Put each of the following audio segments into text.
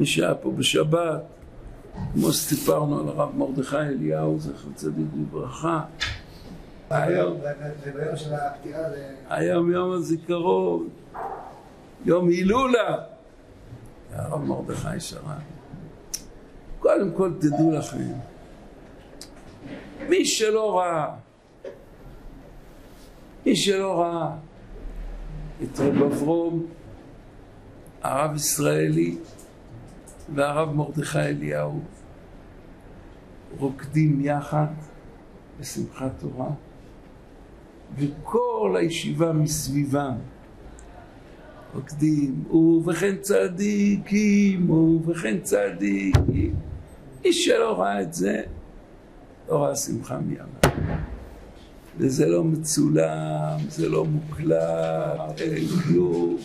מי שהיה פה בשבת, כמו שסיפרנו על הרב מרדכי אליהו, זכר צדיק לברכה. היום, זה ביום של הפטירה, זה... היום יום הזיכרון, יום הילולה. הרב מרדכי שרן. קודם כל תדעו לכם, מי שלא ראה, מי שלא ראה את רב אברום, הרב ישראלי והרב מרדכי אליהו רוקדים יחד בשמחת תורה, וכל הישיבה מסביבם רוקדים, ובכן צדיקים, ובכן צדיקים. מי שלא ראה את זה, לא ראה שמחה מימיו. וזה לא מצולם, זה לא מוקלט, אין כלום.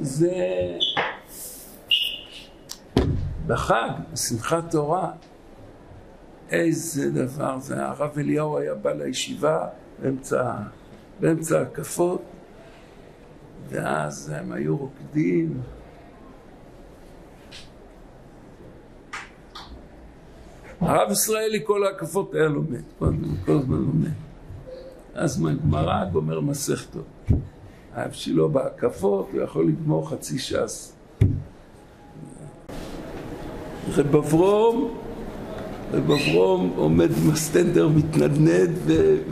זה בחג, בשמחת תורה, איזה דבר זה. הרב אליהו היה בא לישיבה באמצע, באמצע הקפות, ואז הם היו רוקדים. הרב ישראלי כל ההקפות היה לומד, כל, כל הזמן לומד. אז גמרא גומר מסכתות. האב שלו בהקפות, הוא יכול לגמור חצי ש"ס. רב אברום, רב אברום עומד עם הסטנדר מתנדנד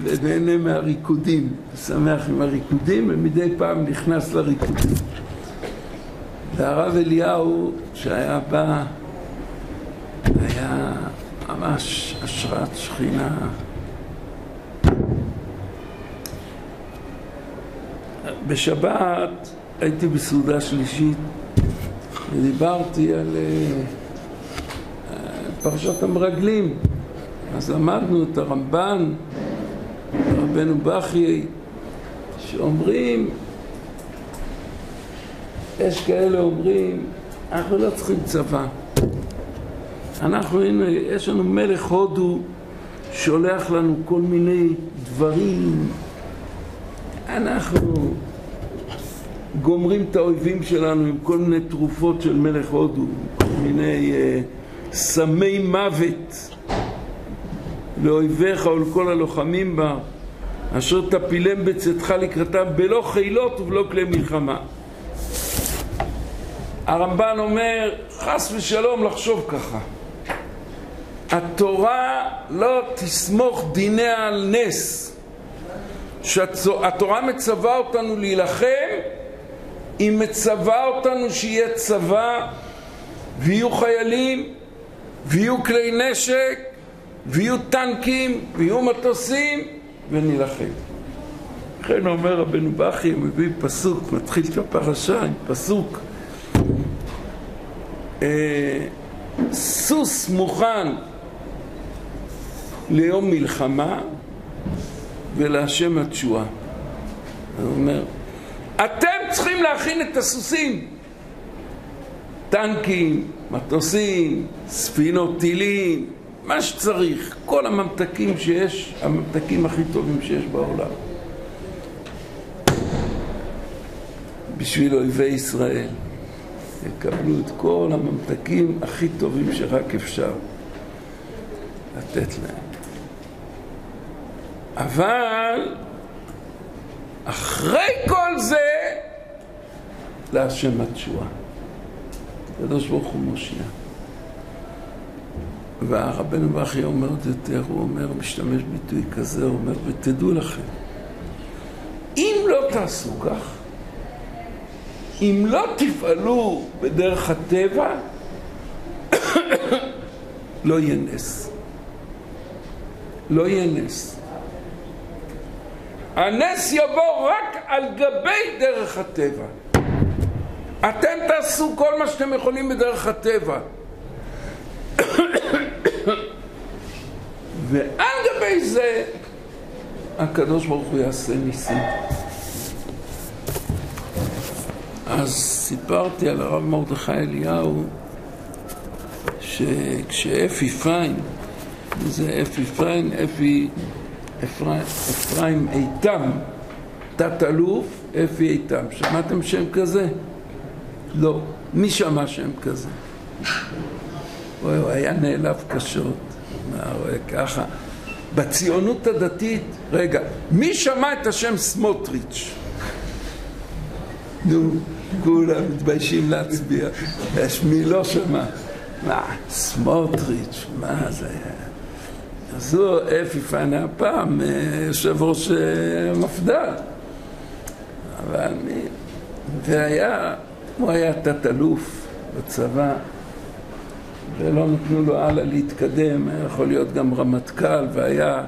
ונהנה מהריקודים, שמח עם הריקודים ומדי פעם נכנס לריקודים. והרב אליהו שהיה בא היה ממש השראת שכינה. בשבת הייתי בסעודה שלישית ודיברתי על אה, פרשת המרגלים. אז למדנו את הרמב"ן, רבנו בכי, שאומרים, יש כאלה אומרים, אנחנו לא צריכים צבא. אנחנו, הנה, יש לנו מלך הודו שולח לנו כל מיני דברים. אנחנו גומרים את האויבים שלנו עם כל מיני תרופות של מלך הודו, כל מיני אה, סמי מוות לאויביך ולכל הלוחמים בה, אשר תפילם בצאתך לקראתם בלא חילות ובלא כלי מלחמה. הרמב"ן אומר, חס ושלום לחשוב ככה. התורה לא תסמוך דיניה על נס. שהתורה מצווה אותנו להילחם, היא מצווה אותנו שיהיה צבא ויהיו חיילים ויהיו כלי נשק ויהיו טנקים ויהיו מטוסים ונילחם. לכן אומר רבנו בכי, מביא פסוק, מתחיל את הפרשה עם פסוק אה, סוס מוכן ליום מלחמה ולהשם התשועה. הוא אומר, אתם צריכים להכין את הסוסים. טנקים, מטוסים, ספינות טילים, מה שצריך, כל הממתקים שיש, הממתקים הכי טובים שיש בעולם. בשביל אויבי ישראל. יקבלו את כל הממתקים הכי טובים שרק אפשר לתת להם. אבל אחרי כל זה, להשם התשועה. הקדוש ברוך הוא מושיע. והרבנו בכי אומר עוד יותר, הוא אומר, משתמש ביטוי כזה, הוא אומר, ותדעו לכם, אם לא תעשו כך, אם לא תפעלו בדרך הטבע, לא יהיה נס. לא יהיה נס. הנס יבוא רק על גבי דרך הטבע. אתם תעשו כל מה שאתם יכולים בדרך הטבע. ועל גבי זה הקדוש ברוך הוא יעשה ניסים. אז סיפרתי על הרב מרדכי אליהו שכשאפי פיין, זה אפי פיין, אפי אפרים איתם, תת-אלוף אפי איתם. שמעתם שם כזה? לא. מי שמע שם כזה? הוא היה נעלב קשות. מה רואה ככה? בציונות הדתית, רגע, מי שמע את השם סמוטריץ'? נו, כולם מתביישים להצביע. יש מי לא שמע. מה, סמוטריץ', מה זה היה? אז הוא, אפי היה פעם אה, יושב ראש אה, מפד"ל. אבל מי... והיה, הוא היה תת-אלוף בצבא, ולא נתנו לו הלאה להתקדם, היה יכול להיות גם רמטכ"ל, והיה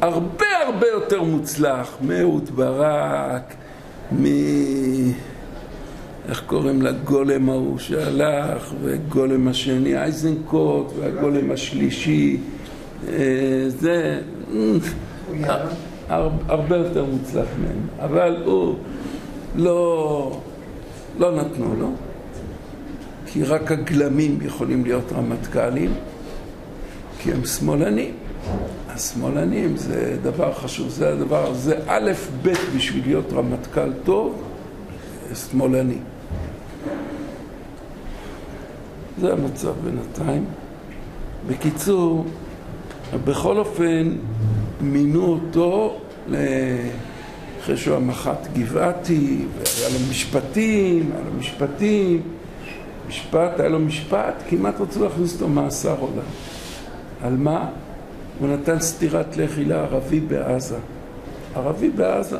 הרבה הרבה יותר מוצלח מאהוד ברק, מ... איך קוראים לגולם ההוא שהלך, וגולם השני אייזנקוט, והגולם השלישי, אה, זה הרבה יותר מוצלח מהם, אבל הוא לא, לא נתנו לו, כי רק הגלמים יכולים להיות רמטכ"לים, כי הם שמאלנים. השמאלנים זה דבר חשוב, זה הדבר, זה א' ב' בשביל להיות רמטכ"ל טוב, שמאלני. זה המצב בינתיים. בקיצור, בכל אופן מינו אותו אחרי שהוא המח"ט גבעתי, והיה לו משפטים, היה לו משפטים, משפט, היה לו משפט, כמעט רצו להכניס אותו מאסר עולם. על מה? הוא נתן סטירת לחי לערבי בעזה. ערבי בעזה,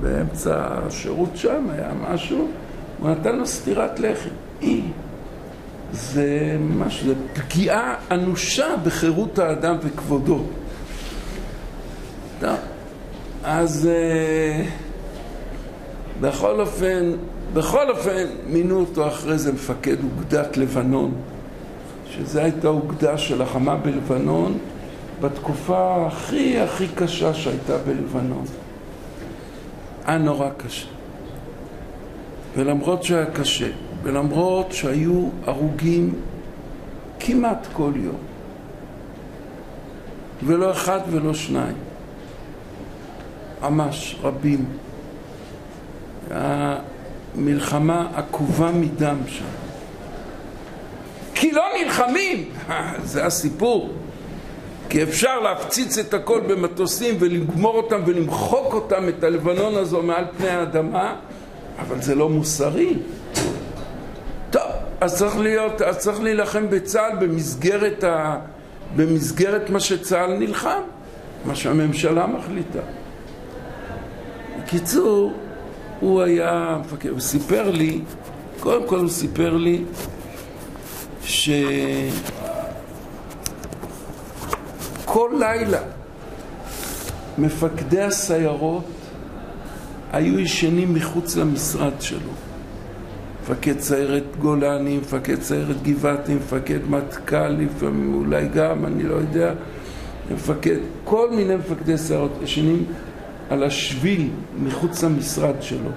באמצע השירות שם היה משהו, הוא נתן לו סטירת לחי. אי. זה משהו, זה פגיעה אנושה בחירות האדם וכבודו. אז אה, בכל אופן, בכל אופן מינו אותו אחרי זה מפקד אוגדת לבנון, שזו הייתה אוגדה שלחמה בלבנון בתקופה הכי הכי קשה שהייתה בלבנון. היה נורא קשה. ולמרות שהיה קשה, ולמרות שהיו הרוגים כמעט כל יום, ולא אחד ולא שניים, ממש רבים, המלחמה עקובה מדם שם. כי לא נלחמים, זה הסיפור. כי אפשר להפציץ את הכל במטוסים ולגמור אותם ולמחוק אותם, את הלבנון הזו מעל פני האדמה, אבל זה לא מוסרי. טוב, אז צריך, להיות, אז צריך להילחם בצה"ל במסגרת, ה, במסגרת מה שצה"ל נלחם, מה שהממשלה מחליטה. בקיצור, הוא היה מפקד, הוא סיפר לי, קודם כל הוא סיפר לי שכל לילה מפקדי הסיירות היו ישנים מחוץ למשרד שלו. מפקד סיירת גולני, מפקד סיירת גבעתי, מפקד מטכ"ל, לפעמים אולי גם, אני לא יודע, מפקד, כל מיני מפקדי סיירות ישנים על השביל מחוץ למשרד שלו.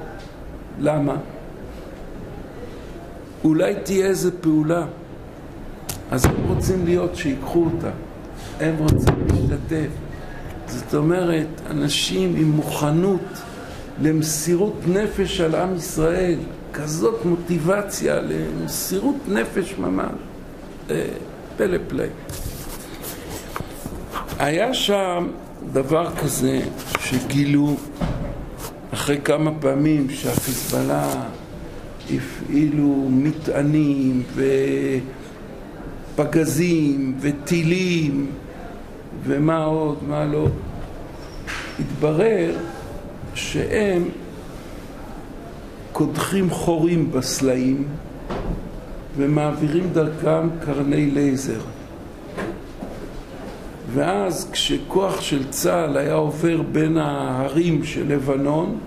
למה? אולי תהיה איזה פעולה, אז הם רוצים להיות שיקחו אותה, הם רוצים להשתתף. זאת אומרת, אנשים עם מוכנות למסירות נפש על עם ישראל, כזאת מוטיבציה למסירות נפש ממש, אה, פלא פלא. היה שם דבר כזה שגילו אחרי כמה פעמים שהחיזבאללה הפעילו מטענים ופגזים וטילים ומה עוד, מה לא, התברר שהם קודחים חורים בסלעים ומעבירים דרכם קרני לייזר. ואז כשכוח של צה"ל היה עובר בין ההרים של לבנון,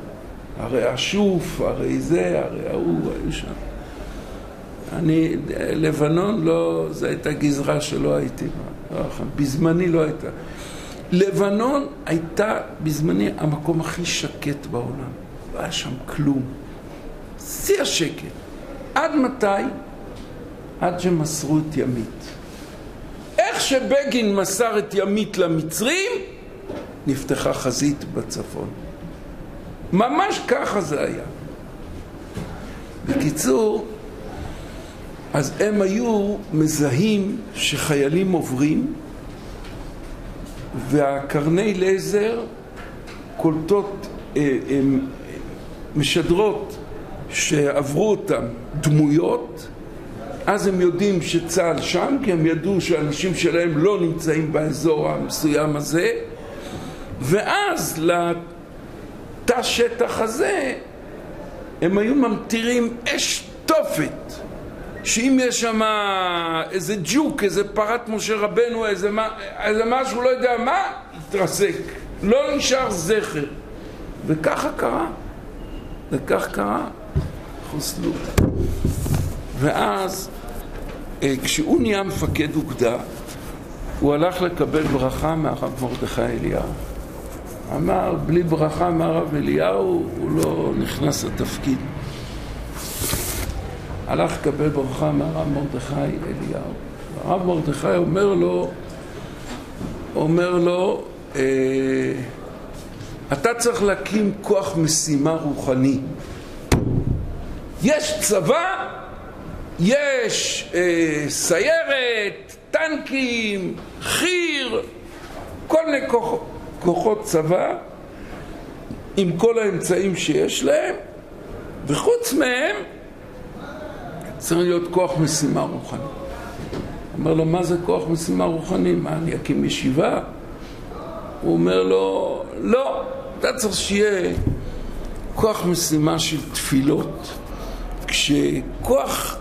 הרי השוף, הרי זה, הרי ההוא, היו שם. אני, לבנון לא, זו הייתה גזרה שלא הייתי בה, לא, בזמני לא הייתה. לבנון הייתה בזמני המקום הכי שקט בעולם, לא היה שם כלום. שיא השקט. עד מתי? עד שמסרו את ימית. שבגין מסר את ימית למצרים, נפתחה חזית בצפון. ממש ככה זה היה. בקיצור, אז הם היו מזהים שחיילים עוברים והקרני לייזר קולטות, אה, משדרות שעברו אותם דמויות אז הם יודעים שצה"ל שם, כי הם ידעו שאנשים שלהם לא נמצאים באזור המסוים הזה, ואז לתא שטח הזה הם היו ממטירים אש תופת, שאם יש שם איזה ג'וק, איזה פרת משה רבנו, איזה, איזה משהו, לא יודע מה, יתרסק. לא נשאר זכר. וככה קרה. וכך קרה. חוסלו. ואז כשהוא נהיה מפקד אוגדה, הוא הלך לקבל ברכה מהרב מרדכי אליהו. אמר, בלי ברכה מהרב אליהו, הוא לא נכנס לתפקיד. הלך לקבל ברכה מהרב מרדכי אליהו. הרב מרדכי אומר לו, אומר לו, אה, אתה צריך להקים כוח משימה רוחני. יש צבא יש אה, סיירת, טנקים, חי"ר, כל מיני כוח, כוחות צבא עם כל האמצעים שיש להם, וחוץ מהם צריך להיות כוח משימה רוחני. אומר לו, מה זה כוח משימה רוחני? מה, אני אקים ישיבה? הוא אומר לו, לא, אתה צריך שיהיה כוח משימה של תפילות. כשכוח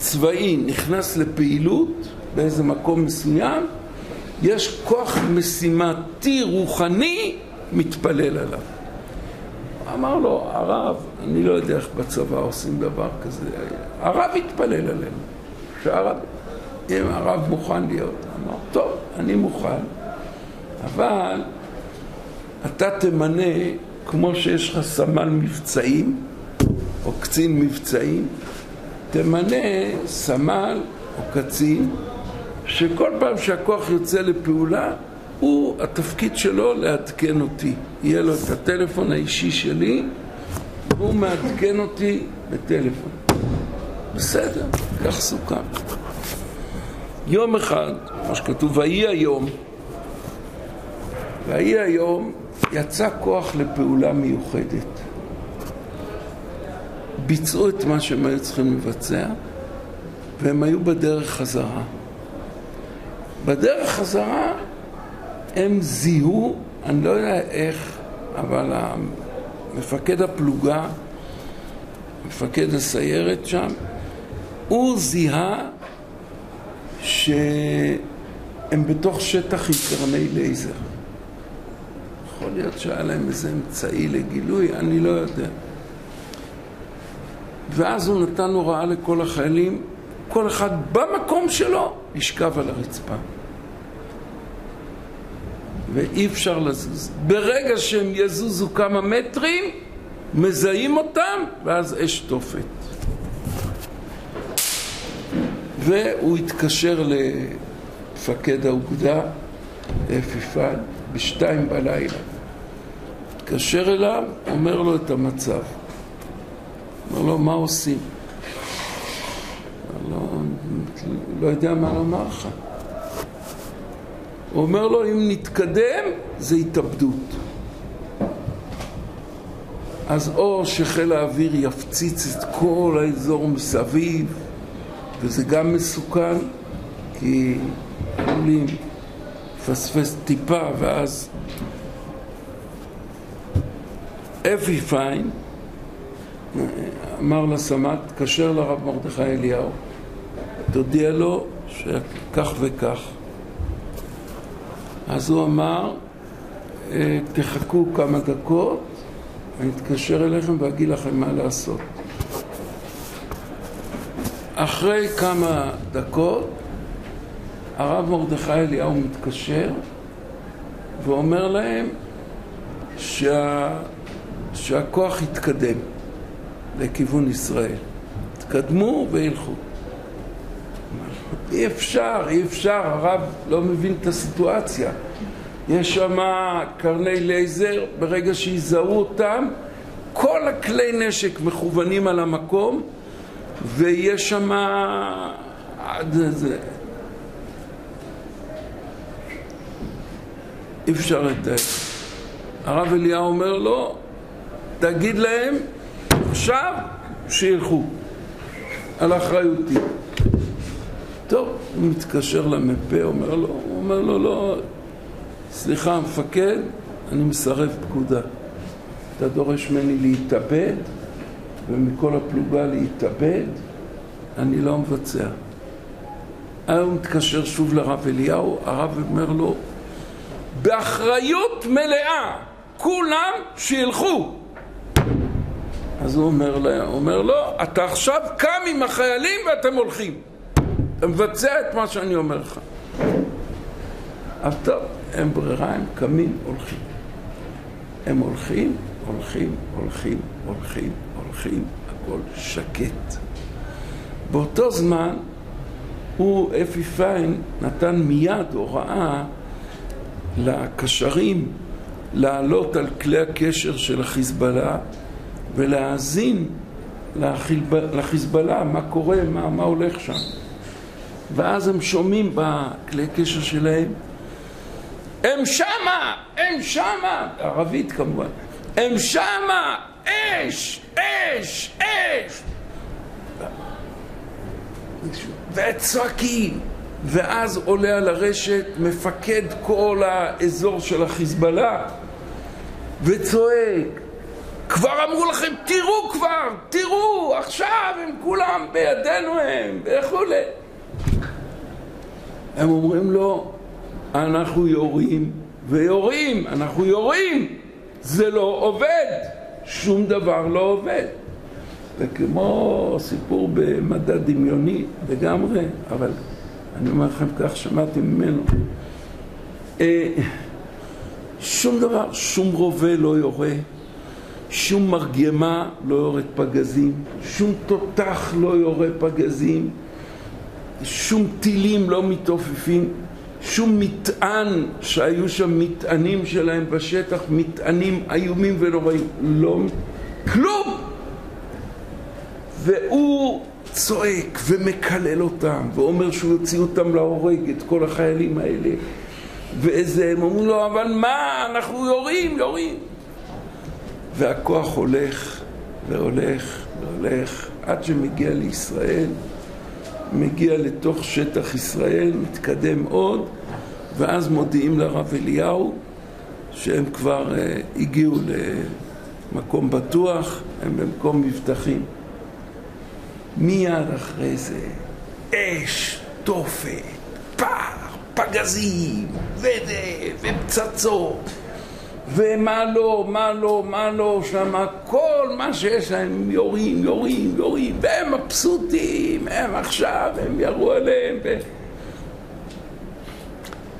צבאי נכנס לפעילות באיזה מקום מסוים, יש כוח משימתי רוחני מתפלל עליו. אמר לו, הרב, אני לא יודע איך בצבא עושים דבר כזה, הרב התפלל עלינו, שהרב, אם הרב מוכן להיות, אמר, טוב, אני מוכן, אבל אתה תמנה, כמו שיש לך סמל מבצעים, או קצין מבצעים, תמנה סמל או קצין שכל פעם שהכוח יוצא לפעולה הוא, התפקיד שלו לעדכן אותי. יהיה לו את הטלפון האישי שלי והוא מעדכן אותי בטלפון. בסדר, כך סוכם. יום אחד, כמו שכתוב, ויהי היום, ויהי היום, יצא כוח לפעולה מיוחדת. ביצעו את מה שהם היו צריכים לבצע, והם היו בדרך חזרה. בדרך חזרה הם זיהו, אני לא יודע איך, אבל מפקד הפלוגה, מפקד הסיירת שם, הוא זיהה שהם בתוך שטח עם קרני לייזר. יכול להיות שהיה להם איזה אמצעי לגילוי, אני לא יודע. ואז הוא נתן הוראה לכל החיילים, כל אחד במקום שלו, לשכב על הרצפה. ואי אפשר לזוז. ברגע שהם יזוזו כמה מטרים, מזהים אותם, ואז אש תופת. והוא התקשר למפקד האוגדה, לאפיפן, בשתיים בלילה. התקשר אליו, אומר לו את המצב. אומר לו, מה עושים? לא, לא יודע מה לומר לך. הוא אומר לו, אם נתקדם, זה התאבדות. אז או שחיל האוויר יפציץ את כל האזור מסביב, וזה גם מסוכן, כי עלולים לפספס טיפה, ואז אפי פיין אמר לסמ"ט, תקשר לרב מרדכי אליהו, תודיע לו שכך וכך. אז הוא אמר, אה, תחכו כמה דקות, אני אתקשר אליכם ואגיד לכם מה לעשות. אחרי כמה דקות, הרב מרדכי אליהו מתקשר ואומר להם שה... שהכוח יתקדם. לכיוון ישראל. תקדמו וילכו. אי אפשר, אי אפשר, הרב לא מבין את הסיטואציה. יש שם קרני לייזר, ברגע שיזהו אותם, כל הכלי נשק מכוונים על המקום, ויש שם. אי אפשר לתאר. הרב אליהו אומר לו, תגיד להם עכשיו שילכו, על אחריותי. טוב, הוא מתקשר למ"פ, אומר לו, הוא אומר לו, לא, סליחה, המפקד, אני מסרב פקודה. אתה דורש ממני להתאבד, ומכל הפלוגה להתאבד, אני לא מבצע. הוא מתקשר שוב לרב אליהו, הרב אומר לו, באחריות מלאה, כולם שילכו. אז הוא אומר, לה, הוא אומר לו, אתה עכשיו קם עם החיילים ואתם הולכים. אתה מבצע את מה שאני אומר לך. אז טוב, אין ברירה, הם קמים, הולכים. הם הולכים, הולכים, הולכים, הולכים, הולכים, הכל שקט. באותו זמן הוא, אפי פיין, נתן מיד הוראה לקשרים לעלות על כלי הקשר של החיזבאללה ולהאזין לחיזבאללה, מה קורה, מה, מה הולך שם. ואז הם שומעים בכלי קשר שלהם, הם שמה, הם שמה, ערבית כמובן, הם שמה, אש, אש, אש. וצועקים, ואז עולה על הרשת מפקד כל האזור של החיזבאללה וצועק כבר אמרו לכם, תראו כבר, תראו, עכשיו הם כולם בידינו הם, וכולי. הם אומרים לו, אנחנו יורים ויורים, אנחנו יורים, זה לא עובד, שום דבר לא עובד. וכמו סיפור במדע דמיוני לגמרי, אבל אני אומר לכם כך, שמעתי ממנו. אה, שום דבר, שום רובה לא יורה, שום מרגמה לא יורד פגזים, שום תותח לא יורה פגזים, שום טילים לא מתעופפים, שום מטען שהיו שם מטענים שלהם בשטח, מטענים איומים ונוראים, לא, כלום! והוא צועק ומקלל אותם ואומר שהוא יוציא אותם להורג, את כל החיילים האלה. ואיזה, הם אומרים לו, אבל מה, אנחנו יורים, יורים והכוח הולך והולך והולך עד שמגיע לישראל, מגיע לתוך שטח ישראל, מתקדם עוד, ואז מודיעים לרב אליהו שהם כבר uh, הגיעו למקום בטוח, הם במקום מבטחים. מיד אחרי זה אש, תופת, פח, פגזים, וזה, ופצצות. ומה לא, מה לא, מה לא, שם כל מה שיש להם יורים, יורים, יורים, והם מבסוטים, הם עכשיו, הם ירו עליהם. ו...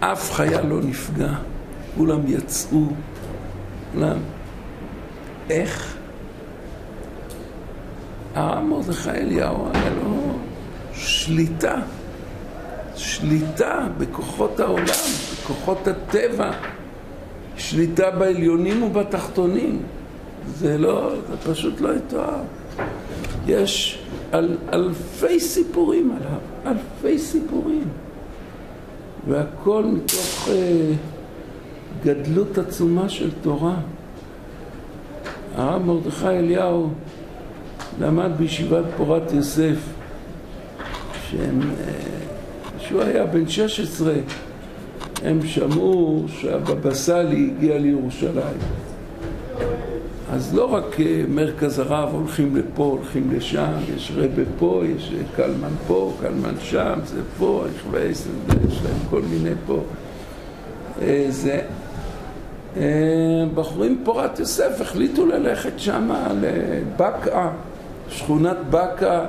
אף חייל לא נפגע, כולם יצאו, כולם. איך? הרב מרדכי אליהו היה לו שליטה, שליטה בכוחות העולם, בכוחות הטבע. שליטה בעליונים ובתחתונים. זה לא, זה פשוט לא יתואר. יש אל, אלפי סיפורים עליו, אלפי סיפורים. והכל מתוך אה, גדלות עצומה של תורה. הרב מרדכי אליהו למד בישיבת פורת יוסף, שהם, אה, שהוא היה בן 16 הם שמעו שהבבא סאלי הגיע לירושלים. אז לא רק אה, מרכז הרב הולכים לפה, הולכים לשם, יש רבה פה, יש אה, קלמן פה, קלמן שם, זה פה, יש להם כל מיני פה. אה, זה. בחורים פורת יוסף החליטו ללכת שמה לבקעה, שכונת בקעה.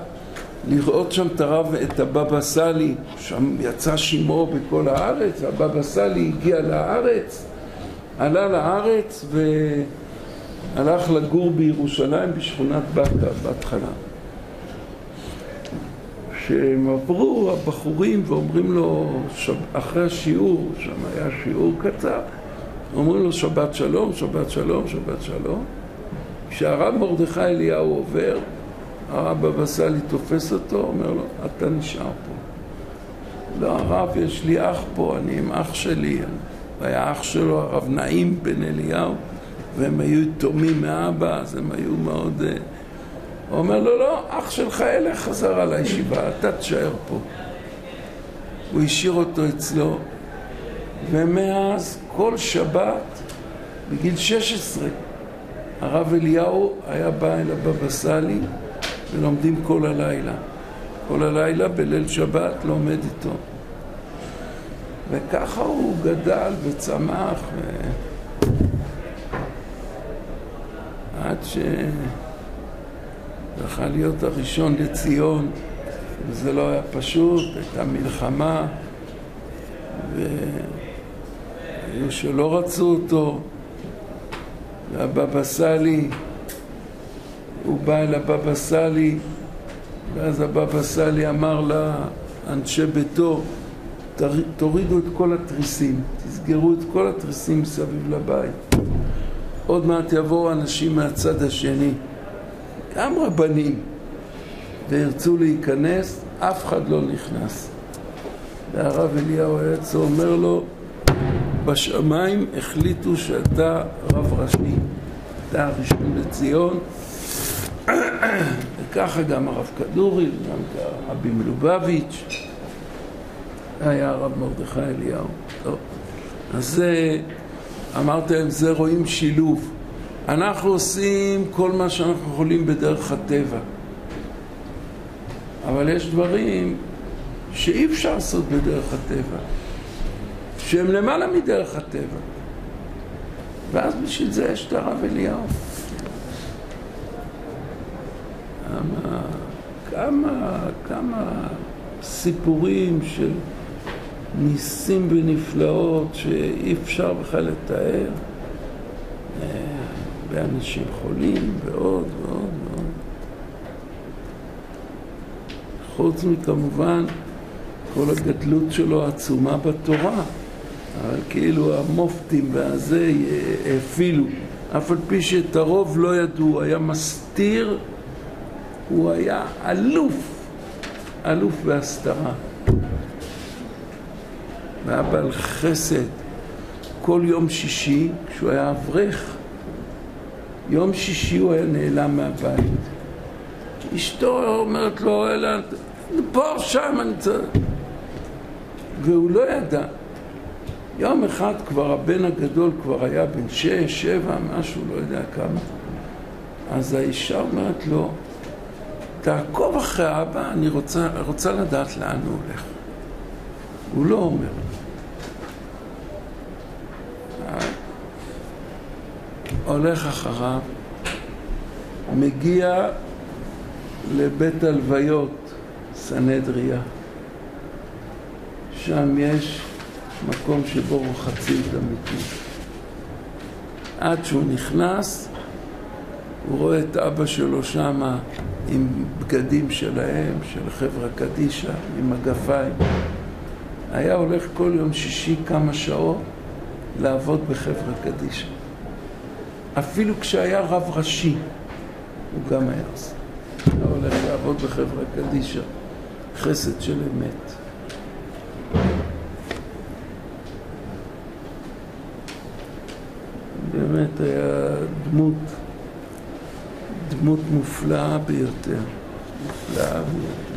לראות שם את הרב, את הבבא סאלי, שם יצא שימו בכל הארץ, הבבא סאלי הגיע לארץ, עלה לארץ והלך לגור בירושלים בשכונת בקה בהתחלה. שהם עברו הבחורים ואומרים לו, אחרי השיעור, שם היה שיעור קצר, אומרים לו שבת שלום, שבת שלום, שבת שלום. כשהרב מרדכי אליהו עובר, הרב בבא סאלי תופס אותו, אומר לו, אתה נשאר פה. לא, הרב, יש לי אח פה, אני עם אח שלי. הוא היה אח שלו, הרב נעים בן אליהו, והם היו יתומים מאבא, אז הם היו מאוד... אה, הוא אומר לו, לא, אח שלך ילך חזרה לישיבה, אתה תשאר פה. הוא השאיר אותו אצלו, ומאז כל שבת, בגיל 16, הרב אליהו היה בא אל הבבא סאלי ולומדים כל הלילה. כל הלילה בליל שבת לומד איתו. וככה הוא גדל וצמח ו... עד זכה להיות הראשון לציון וזה לא היה פשוט, הייתה מלחמה והיו שלא רצו אותו והבבא סאלי הוא בא אל הבבא סאלי ואז הבבא סאלי אמר לאנשי ביתו תורידו את כל התריסים, תסגרו את כל התריסים מסביב לבית. עוד מעט יבואו אנשים מהצד השני, גם רבנים, וירצו להיכנס, אף אחד לא נכנס. והרב אליהו העץ אומר לו, בשמיים החליטו שאתה רב ראשי, אתה הראשון לציון, וככה גם הרב כדורי, גם רבי מלובביץ'. היה הרב מרדכי אליהו. טוב. אז זה, אמרתי להם, זה רואים שילוב. אנחנו עושים כל מה שאנחנו יכולים בדרך הטבע. אבל יש דברים שאי אפשר לעשות בדרך הטבע, שהם למעלה מדרך הטבע. ואז בשביל זה יש את הרב אליהו. כמה, כמה, כמה סיפורים של ניסים ונפלאות שאי אפשר בכלל לתאר, ואנשים אה, חולים ועוד ועוד ועוד. חוץ מכמובן כל הגדלות שלו עצומה בתורה, אבל כאילו המופתים והזה הפעילו, אף על פי שאת הרוב לא ידעו, היה מסתיר, הוא היה אלוף, אלוף בהסתרה. והיה בעל חסד כל יום שישי, כשהוא היה אברך, יום שישי הוא היה נעלם מהבית. אשתו אומרת לו, אלא, פה, שם, אני צריך... והוא לא ידע. יום אחד כבר הבן הגדול כבר היה בן שש, שבע, משהו, לא יודע כמה. אז האישה אומרת לו, תעקוב אחרי אבא, אני רוצה, רוצה לדעת לאן הוא הולך. הוא לא אומר. הולך אחריו, מגיע לבית הלוויות, סנהדריה. שם יש מקום שבו רוחצים את המתים. עד שהוא נכנס, הוא רואה את אבא שלו שמה עם בגדים שלהם, של חברה קדישא, עם מגפיים. היה הולך כל יום שישי כמה שעות לעבוד בחברה קדישא. אפילו כשהיה רב ראשי, הוא גם היה עושה. היה הולך לעבוד בחברה קדישא, חסד של אמת. באמת היה דמות, דמות מופלאה ביותר. מופלאה ביותר.